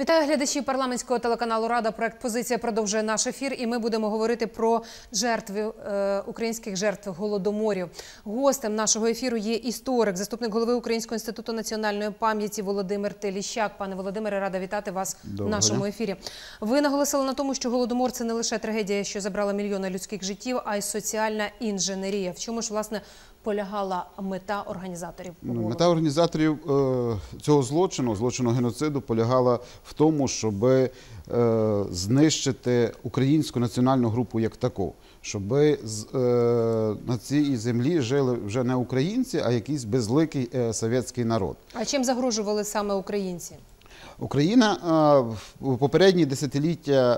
Вітаю глядачі парламентського телеканалу Рада. Проект Позиція продовжує наш ефір, і ми будемо говорити про жертви е, українських жертв голодоморів. Гостем нашого ефіру є історик, заступник голови Українського інституту національної пам'яті Володимир Теліщак. Пане Володимире, рада вітати вас Доброго в нашому ефірі. Ви наголосили на тому, що голодомор це не лише трагедія, що забрала мільйони людських життів, а й соціальна інженерія. В чому ж власне полягала мета організаторів? Ну. Мета організаторів е, цього злочину, злочину геноциду, полягала в тому, щоб е, знищити українську національну групу як таку, щоб е, на цій землі жили вже не українці, а якийсь безликий совєтський народ. А чим загрожували саме українці? Україна е, в попередні десятиліття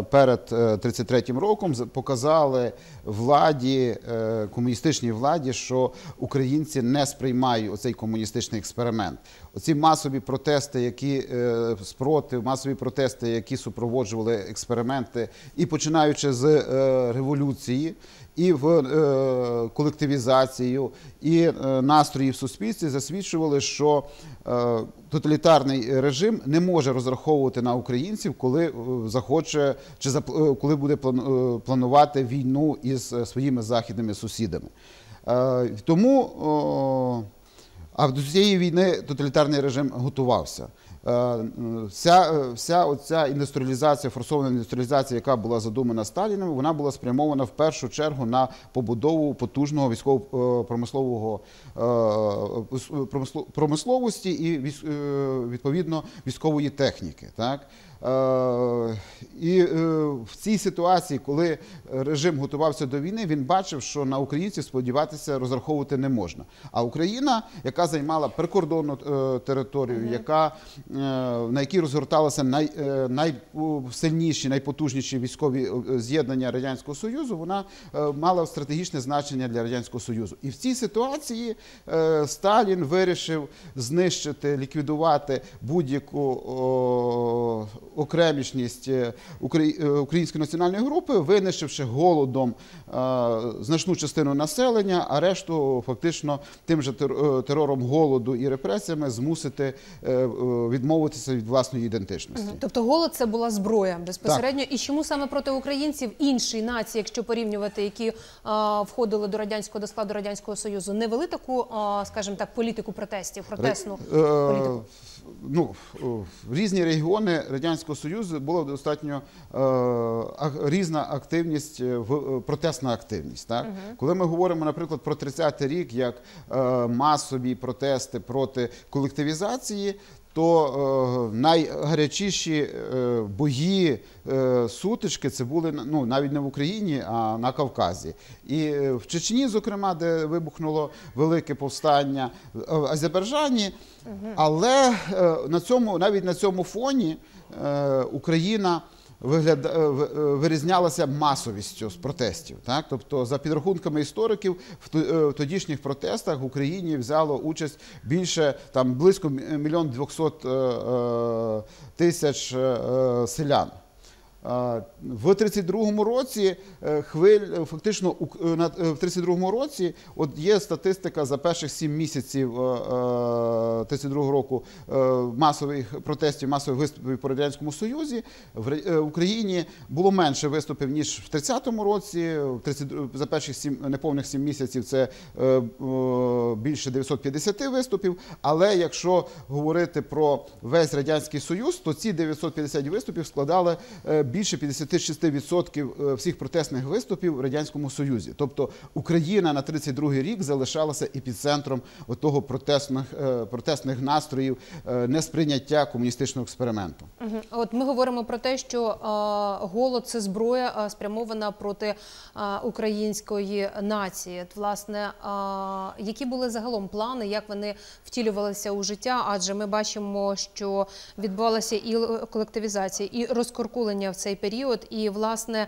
е, перед е, 33-м роком з- показали владі, е, комуністичній владі, що українці не сприймають оцей комуністичний експеримент. Оці масові протести, які е, спротив, масові протести, які супроводжували експерименти, і починаючи з е, революції. І в е, колективізацію, і е, настрої в суспільстві засвідчували, що е, тоталітарний режим не може розраховувати на українців, коли е, захоче чи е, коли буде план- е, планувати війну із е, своїми західними сусідами. Е, Тому о, а до цієї війни тоталітарний режим готувався. Е, Вся, е, вся оця індустріалізація, форсована індустріалізація, яка була задумана Сталіним, вона була спрямована в першу чергу на побудову потужного військово-промислового е, промисловості і відповідно військової техніки. Так? Е, І е, в цій ситуації, коли режим готувався до війни, він бачив, що на українців сподіватися розраховувати не можна. А Україна, яка займала прикордонну е, територію, яка, е, на якій розгорталися най, найсильніші, найпотужніші військові з'єднання Радянського Союзу, вона мала стратегічне значення для Радянського Союзу. І в цій ситуації Сталін вирішив знищити, ліквідувати будь-яку окремішність е, е, української національної групи, винищивши голодом е, значну частину населення, а решту фактично тим же тер- терором голоду і репресіями змусити відмовитися від власної ідентичності. Тобто голод це була зброя безпосередньо. І чому саме проти українців інші нації, якщо порівнювати, які входили до радянського до складу радянського союзу, не вели таку, скажімо так, політику протестів, протесну Е, політику? Ну, в різні регіони Радянського Союзу була достатньо е, різна активність, е, е, протестна активність. Так? Коли ми говоримо, наприклад, про 30-й рік як е, масові протести проти колективізації, то е, найгарячіші е, бої, е, сутички це були ну, навіть не в Україні, а на Кавказі. І в Чечні, зокрема, де вибухнуло велике повстання, в Азербайджані. Але е, на цьому, навіть на цьому фоні е, Україна вигляда, е, е, вирізнялася масовістю з протестів. Так? Тобто, за підрахунками істориків, в е, тодішніх протестах в Україні взяло участь більше там близько мільйон двохсот тисяч селян. В 32-му році е, хвиль е, фактично е, в 32-му році от є статистика за перших 7 місяців е, е, 32-го року масових протестів, масових виступів по радянському союзі. В Ра- Україні було менше виступів ніж в 30-му році. В 32 за перших 7, неповних 7 місяців це більше 950 виступів. Але якщо говорити про весь радянський союз, то ці 950 виступів складали е, більше 56% всіх протестних виступів в радянському союзі. Тобто Україна на 32-й рік залишалася епіцентром того протестних, е, протестних настроїв, е, несприйняття комуністичного експерименту. От ми говоримо про те, що голод це зброя спрямована проти української нації. Власне, які були загалом плани, як вони втілювалися у життя? Адже ми бачимо, що відбувалася і колективізація, і розкоркулення в цей період, і власне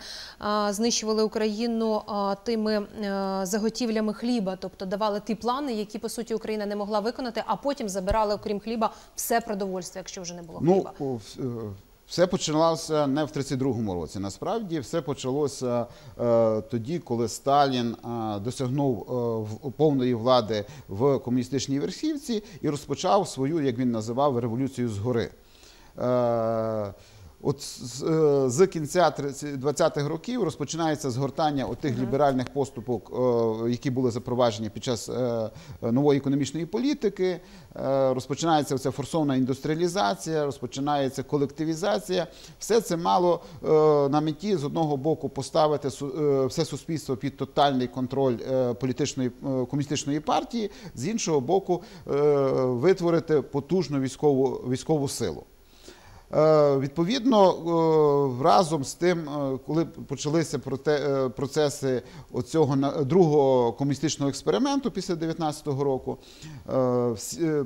знищували Україну тими е, заготівлями хліба, тобто давали ті плани, які по суті Україна не могла виконати, а потім забирали, окрім хліба, все продовольство, якщо вже не було Ну, хліба. е, все починалося не в 32-му році. Насправді все почалося е, тоді, коли Сталін е, досягнув е, в- повної влади в комуністичній верхівці і розпочав свою, як він називав, революцію згори. Е, От з, е, з кінця 20-х років розпочинається згортання отих ліберальних поступок, е, які були запроваджені під час е, нової економічної політики. Е, Розпочинається оця форсована індустріалізація, розпочинається колективізація. Все це мало е, на меті з одного боку поставити е, все суспільство під тотальний контроль е, політичної е, комуністичної партії, з іншого боку, е, витворити потужну військову військову силу. Е, Відповідно, е, разом з тим, е, коли почалися процеси оцього другого комуністичного експерименту після 19-го року,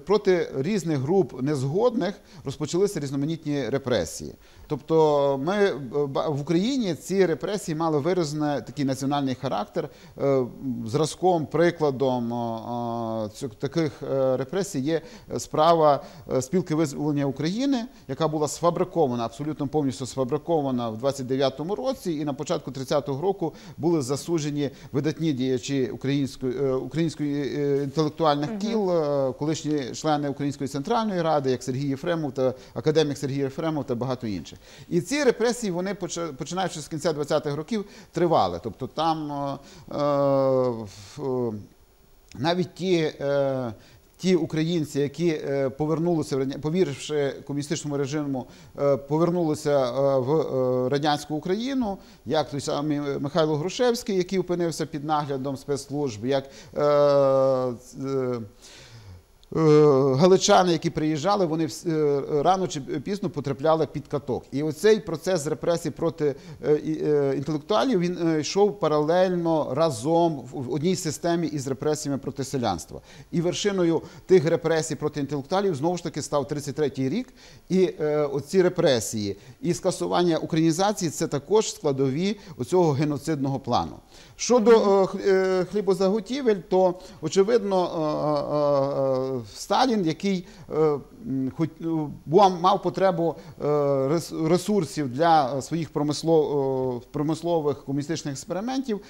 проти різних груп незгодних розпочалися різноманітні репресії. Тобто, ми в Україні ці репресії мали виражений такий національний характер. Зразком, прикладом таких репресій є справа спілки визволення України, яка була сфабрикована, абсолютно повністю сфабрикована в 29-му році, і на початку 30-го року були засуджені видатні діячі української е, української е, інтелектуальних кіл, е, колишні члени Української центральної ради, як Сергій Єфремов та академік Сергій Єфремов та багато інших. І ці репресії вони починаючи з кінця 20-х років тривали. Тобто там е, е, навіть ті. Е, Ті українці, які е, повернулися повіривши комуністичному режиму, е, повернулися е, в радянську Україну, як той самий Михайло Грушевський, який опинився під наглядом спецслужб, як Галичани, які приїжджали, вони е, рано чи пізно потрапляли під каток. І оцей процес репресій проти е, е, інтелектуалів він е, йшов паралельно разом в одній системі із репресіями проти селянства. І вершиною тих репресій проти інтелектуалів знову ж таки став 33-й рік. І е, оці репресії і скасування українізації це також складові оцього геноцидного плану. Щодо е, е, хлібозаготівель, то очевидно е, е, е, Сталін, який е, хоч е, мав потребу е, ресурсів для своїх промисло- е, промислових комуністичних експериментів,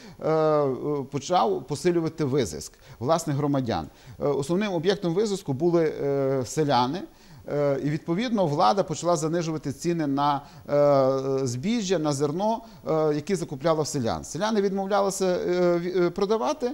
почав посилювати визиск власних громадян. Основним об'єктом визиску були селяни. Е, І відповідно влада почала занижувати ціни на е, збіжжя, на зерно, е, які закупляла в селян. Селяни відмовлялися продавати.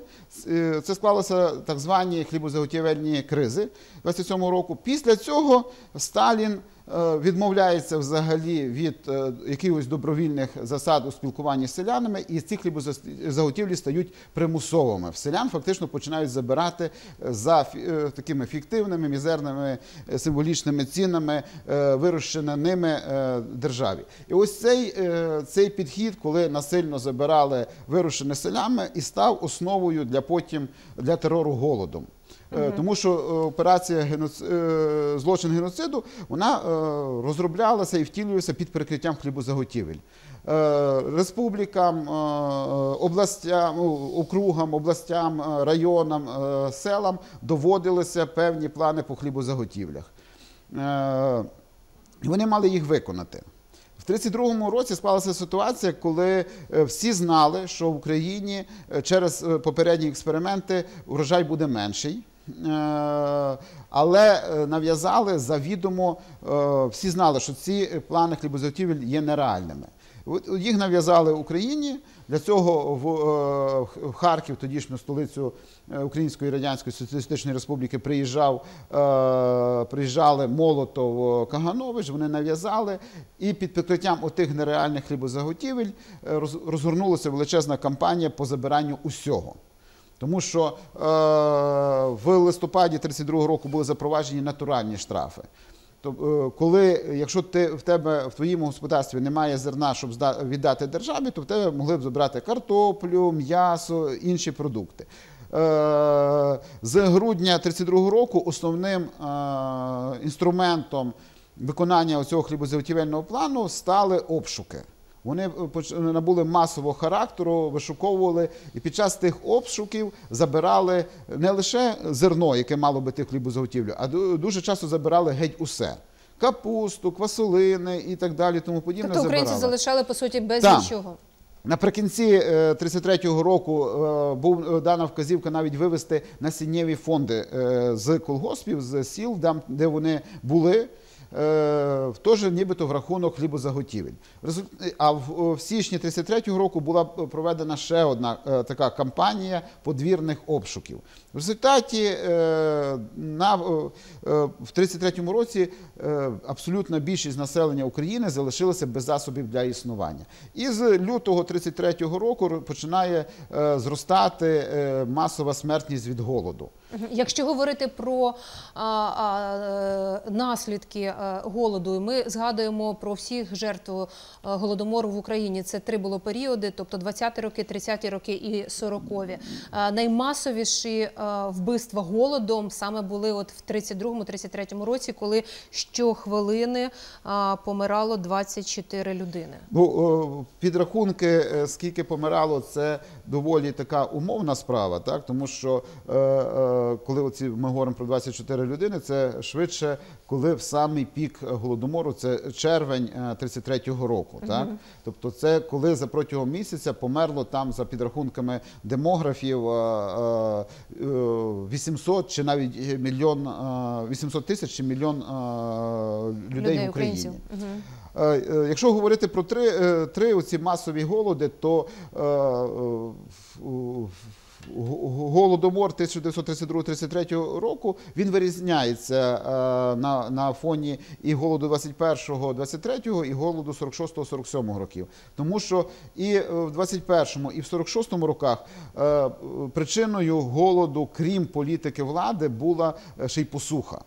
Це склалося так звані хлібозаготівельні кризи 27-го року. Після цього Сталін відмовляється взагалі від е, якихось добровільних засад у спілкуванні з селянами, і ці хлібозаготівлі стають примусовими. В селян фактично починають забирати е, за е, такими фіктивними, мізерними е, символічними цінами, е, вирощені ними е, державі. І ось цей, е, цей підхід, коли насильно забирали вирощене селями, і став основою для потім для терору голодом. Е, Тому що е, операція геноц... е, злочин геноциду вона розроблялася і втілювалася під прикриттям хлібозаготівель. Республікам, областям, ну, округам, областям, районам, селам доводилися певні плани по хлібозаготівлях. Вони мали їх виконати. В 32-му році склалася ситуація, коли всі знали, що в Україні через попередні експерименти урожай буде менший. Е, Але е, нав'язали завідомо, е, всі знали, що ці плани хлібозаготівель є нереальними. Їх нав'язали Україні. Для цього в, Харків, тодішню столицю Української Радянської Соціалістичної Республіки, приїжджав, приїжджали Молотов Каганович, вони нав'язали, і під прикриттям отих нереальних хлібозаготівель роз- розгорнулася величезна кампанія по забиранню усього. Тому що е, в листопаді 32-го року були запроваджені натуральні штрафи. То, е, коли, якщо ти в тебе в твоєму господарстві немає зерна, щоб віддати державі, то в тебе могли б забрати картоплю, м'ясо, інші продукти. Е, З грудня 32-го року основним е, інструментом виконання цього хлібозаготівельного плану стали обшуки. Вони е, поч- набули масового характеру, вишуковували, і під час тих обшуків забирали не лише зерно, яке мало би йти в хлібозаготівлю, а ду- дуже часто забирали геть усе. Капусту, квасолини і так далі, тому подібне. Тобто українці забирали. залишали по суті без нічого. Наприкінці е, 33-го року е, був е, дана вказівка навіть вивести насіннєві фонди е, з колгоспів, з сіл, де вони були. Е, теж нібито в рахунок хлібозаготівель. В А в, в січні 33-го року була проведена ще одна е, така кампанія подвірних обшуків. В результаті е, на, е, е, в 33-му році е, абсолютна більшість населення України залишилася без засобів для існування. І з лютого 33-го року починає е, зростати е, масова смертність від голоду. Якщо говорити про а, а, е, наслідки е, голоду, ми згадуємо про всіх жертв е, голодомору в Україні. Це три було періоди, тобто 20-ті роки, 30-ті роки і 40-ві. Е, Наймасовіші вбивства голодом саме були от в 32-33 році, коли щохвилини помирало 24 людини. Ну, підрахунки, скільки помирало, це доволі така умовна справа, так? тому що е, е, коли оці, ми говоримо про 24 людини, це швидше, коли в самий пік голодомору, це червень е, 33-го року. Так? Тобто це коли за протягом місяця померло там, за підрахунками демографів, е, е, е, 800 чи навіть мільйон, е, 800 тисяч чи мільйон е, людей, в Україні. українців. Е, е, Якщо говорити про три, е, три оці масові голоди, то голодомор 1932-33 року він вирізняється на, на фоні і голоду 21-го, 23-го, і голоду 46-го, 47-го років. Тому що і в 21-му, і в 46-му роках причиною голоду, крім політики влади, була ще й посуха.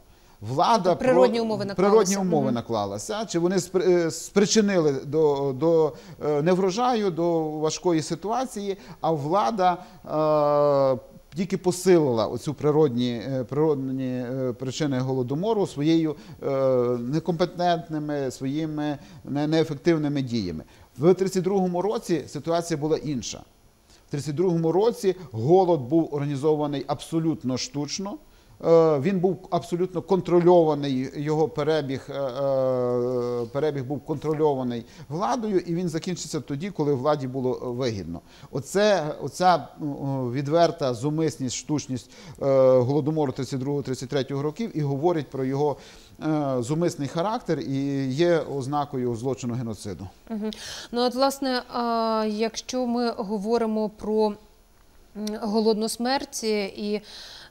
Влада Тобто природні про- умови природні умови наклалася, чи вони е, спричинили до, до е, неврожаю, до важкої ситуації, а влада е, тільки посилила оцю природні, е, природні причини голодомору своєю е, некомпетентними, своїми не- неефективними діями. В 32-му році ситуація була інша. В 32-му році голод був організований абсолютно штучно. Е, Він був абсолютно контрольований, його перебіг, е, е, перебіг був контрольований владою, і він закінчиться тоді, коли владі було вигідно. Оце, оця відверта зумисність, штучність голодомору 32-33 років і говорить про його зумисний характер і є ознакою злочину геноциду. Мгм. Ну, от, власне, якщо ми говоримо про голодну смерть і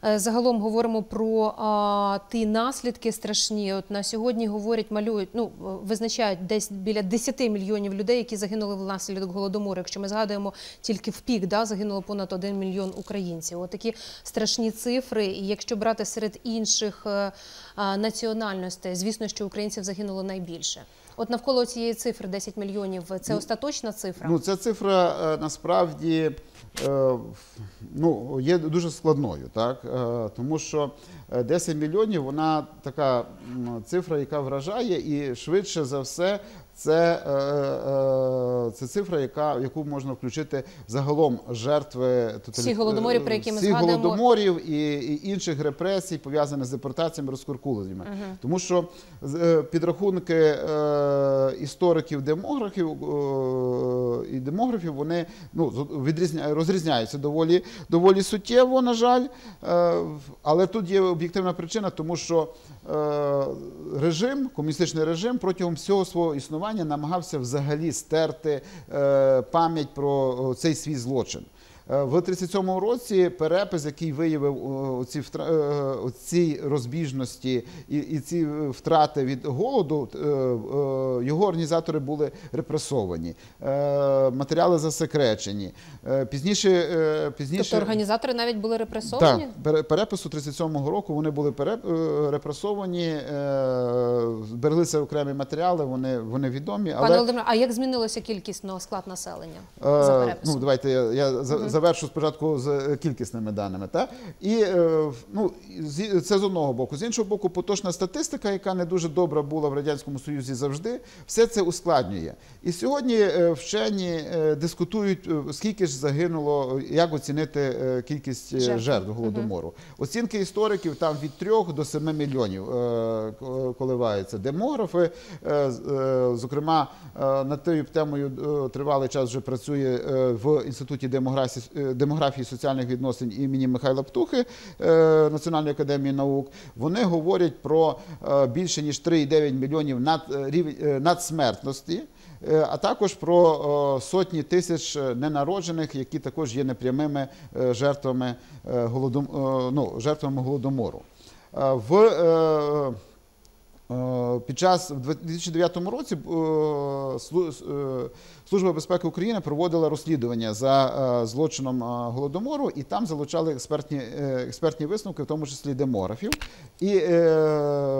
е, загалом говоримо про а, ті наслідки страшні, от на сьогодні говорять, малюють, ну, е, визначають десь біля 10 мільйонів людей, які загинули внаслідок голодомору. Якщо ми згадуємо тільки в пік, да, загинуло понад 1 мільйон українців. От такі страшні цифри. І якщо брати серед інших е, а, національностей, звісно, що українців загинуло найбільше. От навколо цієї цифри 10 мільйонів це остаточна цифра. Ну, ця цифра е, насправді е, ну, є дуже складною, так? Е, тому що е, 10 мільйонів вона така цифра, яка вражає, і швидше за все. Це, е, е, це цифра, яка, яку можна включити загалом жертви тоталі- Всіх голодоморів, про які ми згадуємо. голодоморів і, і інших репресій, пов'язаних з депортаціями, розкуркуленнями. Тому що е, підрахунки е, істориків, демографів е, і демографів вони ну, відрізня, розрізняються доволі, доволі суттєво, на жаль. Е, але тут є об'єктивна причина, тому що е, режим, комуністичний режим протягом всього свого існування намагався взагалі стерти е, пам'ять про цей свій злочин. Е, В 37-му році перепис, який виявив о, ці, втра... е, оці розбіжності і, і ці втрати від голоду, е, е, його організатори були репресовані, е, матеріали засекречені. Е, Пізніше, е, пізніше Тобто організатори навіть були репресовані? так, пере- перепису 37-го року вони були е, репресовані, е, збереглися окремі матеріали, вони, вони відомі. Пане Але Володимире, а як змінилося кількісно склад населення Е, за Ну, давайте я, я за- завершу спочатку з е, кількісними даними. Та? І е, ну, це з одного боку. З іншого боку, поточна статистика, яка не дуже добра була в Радянському Союзі завжди, все це ускладнює. І сьогодні е, вчені дискутують, скільки ж загинуло, як оцінити кількість Жертв. голодомору. Оцінки істориків там від 3 до 7 мільйонів коливаються. Демографи, зокрема, над тією темою тривалий час вже працює в інституті демографії демографії і соціальних відносин імені Михайла Птухи е, Національної академії наук. Вони говорять про е, більше ніж 3,9 мільйонів над, е, е, надсмертності. Е, А також про е, сотні тисяч е, ненароджених, які також є непрямими е, жертвами е, голодом, е, ну, жертвами голодомору. Е, В е, Е, Під час в 2009 році е, е, Служба безпеки України проводила розслідування за е, злочином е, голодомору, і там залучали експертні, е, експертні висновки, в тому числі демографів. І е,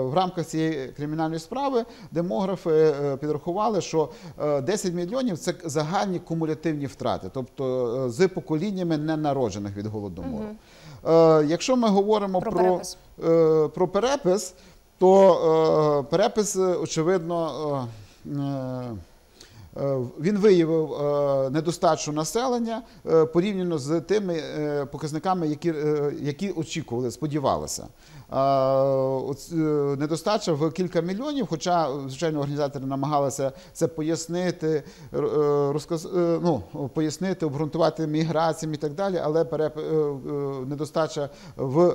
в рамках цієї кримінальної справи демографи е, підрахували, що е, 10 мільйонів це загальні кумулятивні втрати, тобто е, з поколіннями ненароджених від голодомору. Е, Якщо ми говоримо Про про, перепис. е, про перепис, то е, перепис, е, очевидно, е, він виявив недостачу населення порівняно з тими показниками, які, які очікували, сподівалися. Недостача в кілька мільйонів, хоча, звичайно, організатори намагалися це пояснити, розказ, ну, пояснити, обґрунтувати міграціям і так далі, але переп, недостача в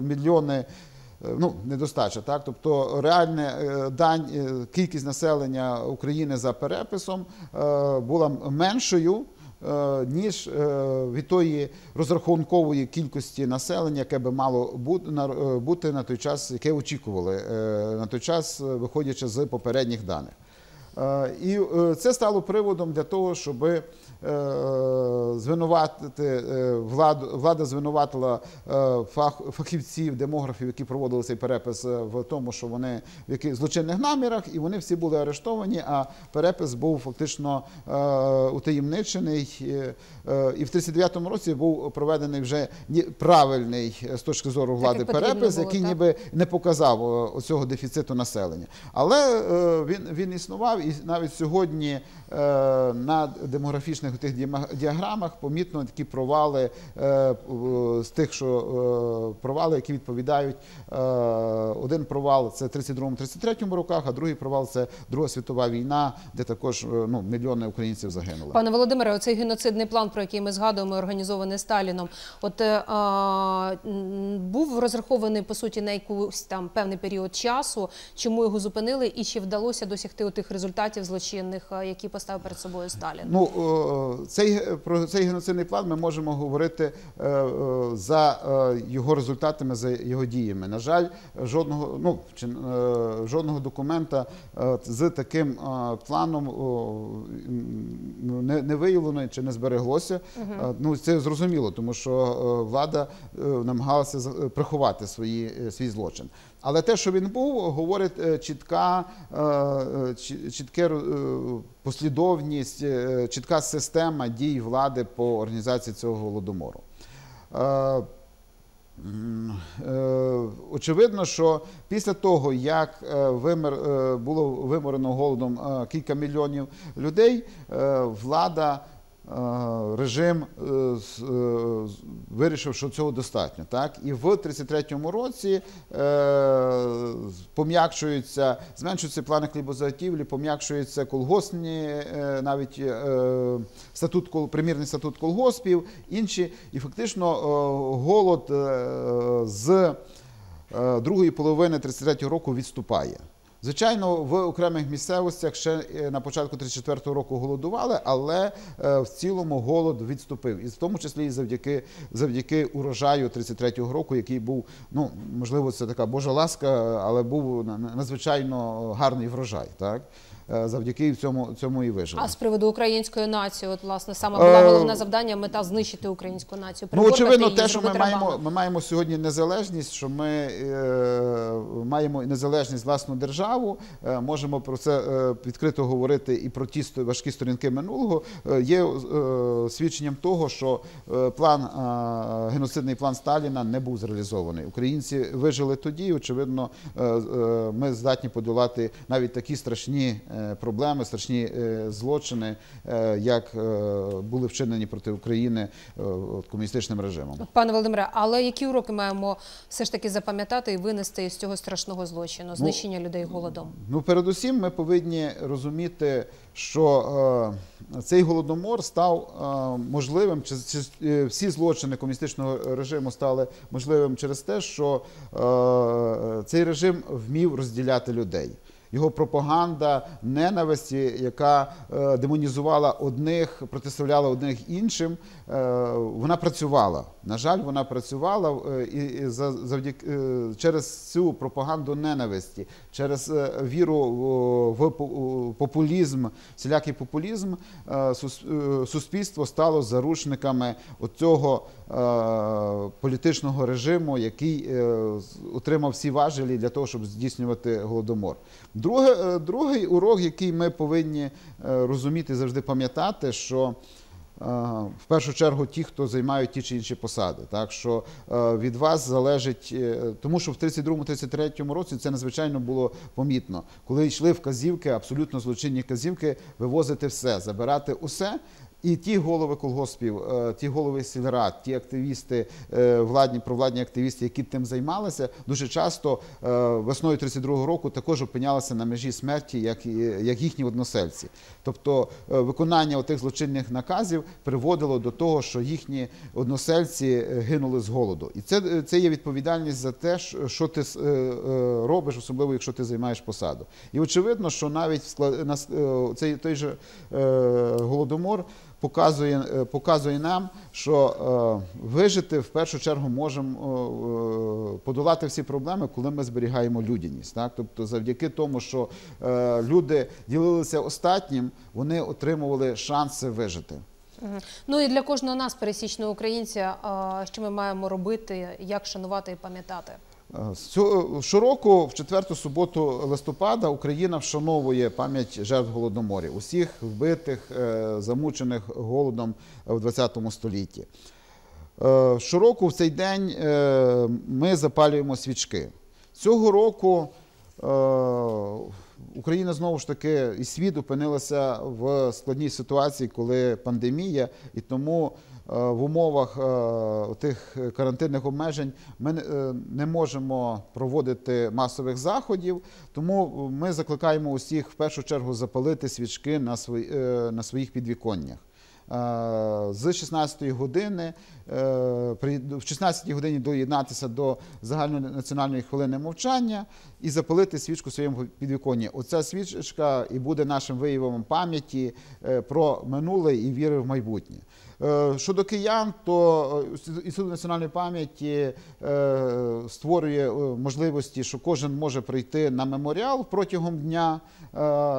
мільйони. Е, Ну, недостача, так тобто реальна е, дань, е, кількість населення України за переписом була меншою. Ніж від тої розрахункової кількості населення, яке би мало бу- бути на той час, яке очікували на той час, виходячи з попередніх даних. Е, І е, це стало приводом для того, щоб е, звинуватити владу. Влада звинуватила фахівців, демографів, які проводили цей перепис в тому, що вони в яких злочинних намірах, і вони всі були арештовані. А перепис був фактично утаємничений. І в 39-му році був проведений вже правильний з точки зору влади перепис, було, який так? ніби не показав оцього дефіциту населення. Але він, він існував, і навіть сьогодні на демографічних тих діаграмах помітно такі провали е, з тих, що е, провали, які відповідають. е, Один провал це 32-33 роках, а другий провал це Друга світова війна, де також е, ну, мільйони українців загинули. Пане Володимире, оцей геноцидний план, про який ми згадуємо, організований Сталіном, от е, був розрахований по суті на якийсь там певний період часу. Чому його зупинили, і чи вдалося досягти тих результатів злочинних, е, які поставив перед собою Сталін? Ну е, цей про цей геноцидний план ми можемо говорити е, е, за його результатами, за його діями. На жаль, жодного ну чи, жодного документа з таким планом не, не виявлено чи не збереглося. Е, Ну це зрозуміло, тому що влада намагалася приховати свої, свій злочин. Але те, що він був, говорить е, чітка, е, е, чі- чітке послідовність, чітка система дій влади по організації цього голодомору. Очевидно, що після того, як вимер, було виморено голодом кілька мільйонів людей, влада режим е, е, вирішив, що цього достатньо. Так? І в 33-му році е, пом'якшуються, зменшуються плани хлібозаготівлі, пом'якшуються колгоспні, е, навіть е, статут, примірний статут колгоспів, інші. І фактично е, голод е, з е, другої половини 33-го року відступає. Звичайно, в окремих місцевостях ще е, на початку 34-го року голодували, але е, в цілому голод відступив, і в тому числі і завдяки, завдяки урожаю 33-го року, який був, ну можливо, це така Божа ласка, але був на- на- надзвичайно гарний врожай. Так? Е, Завдяки цьому, цьому і вижили. А з приводу української нації, от власне саме була Е, головна завдання, мета знищити українську націю. Ну, очевидно, її, те, що ми маємо, ми маємо сьогодні незалежність, що ми е, маємо незалежність власну державу, е, можемо про це е, відкрито говорити і про ті важкі сторінки минулого. Е, є е, свідченням того, що е, план е, геноцидний план Сталіна не був зреалізований. Українці вижили тоді. і, Очевидно, е, е, ми здатні подолати навіть такі страшні проблеми, страшні е, злочини, е, як е, були вчинені проти України е, комуністичним режимом. Пане Володимире, але які уроки маємо все ж таки запам'ятати і винести із цього страшного злочину, знищення людей голодом? Ну, передусім, ми повинні розуміти, що е, цей голодомор став е, можливим, чи, чи е, всі злочини комуністичного режиму стали можливим через те, що е, цей режим вмів розділяти людей. Його пропаганда ненависті, яка е, демонізувала одних, протиставляла одних іншим, е, вона працювала. На жаль, вона працювала е, і, за- завдяки через цю пропаганду ненависті, через віру в популізм, всілякий популізм, сус- суспільство стало заручниками оцього політичного режиму, який е, отримав всі важелі для того, щоб здійснювати голодомор. Е, другий урок, який ми повинні е, розуміти, завжди пам'ятати, що е, в першу чергу ті, хто займають ті чи інші посади, так що е, від вас залежить, е, тому що в 32-33 році це надзвичайно було помітно, коли йшли вказівки, абсолютно злочинні вказівки, вивозити все, забирати усе. І ті голови колгоспів, е, ті голови сільрад, ті активісти, е, владні, провладні активісти, які тим займалися, дуже часто е, весною 32-го року також опинялися на межі смерті, як, їхні односельці. Тобто виконання тих злочинних наказів приводило до того, що їхні односельці гинули з голоду. І це, є відповідальність за те, що ти робиш, особливо якщо ти займаєш посаду. І очевидно, що навіть цей той же голодомор показує, е, показує нам, що е, вижити в першу чергу можемо е, подолати всі проблеми, коли ми зберігаємо людяність. Так? Тобто, завдяки тому, що люди ділилися остатнім, вони отримували шанси вижити. Ну і для кожного нас, пересічного українця, що ми маємо робити, як шанувати і пам'ятати? Е, цього- Щороку, в четверту суботу листопада, Україна вшановує пам'ять жертв голодоморів, усіх вбитих, е, замучених голодом в ХХ столітті. Е, Щороку в цей день е, ми запалюємо свічки. Цього року е, Україна знову ж таки і світ опинилася в складній ситуації, коли пандемія, і тому е, в умовах е, тих карантинних обмежень ми не- е, можемо проводити масових заходів. Тому ми закликаємо усіх в першу чергу запалити свічки на, свої, е, на своїх підвіконнях. Е, З 16 години е, в 16 годині доєднатися до загальнонаціональної хвилини мовчання і запалити свічку в своєму підвіконні. Оця свічка і буде нашим виявом пам'яті е, про минуле і віри в майбутнє. Е, Щодо киян, то е, Інститут національної пам'яті е, створює можливості, що кожен може прийти на меморіал протягом дня,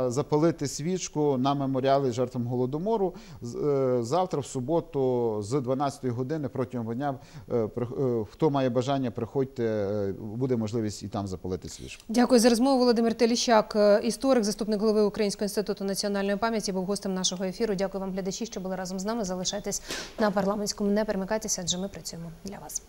запалити свічку на меморіали жертвам голодомору. Завтра, в суботу, з 12 години протягом дня, хто має бажання, приходьте, буде можливість і там запалити свічку. Дякую за розмову. Володимир Теліщак, історик, заступник голови Українського інституту національної пам'яті, був гостем нашого ефіру. Дякую вам, глядачі, що були разом з нами. Залишайтесь на парламентському. Не перемикайтеся, адже ми працюємо для вас.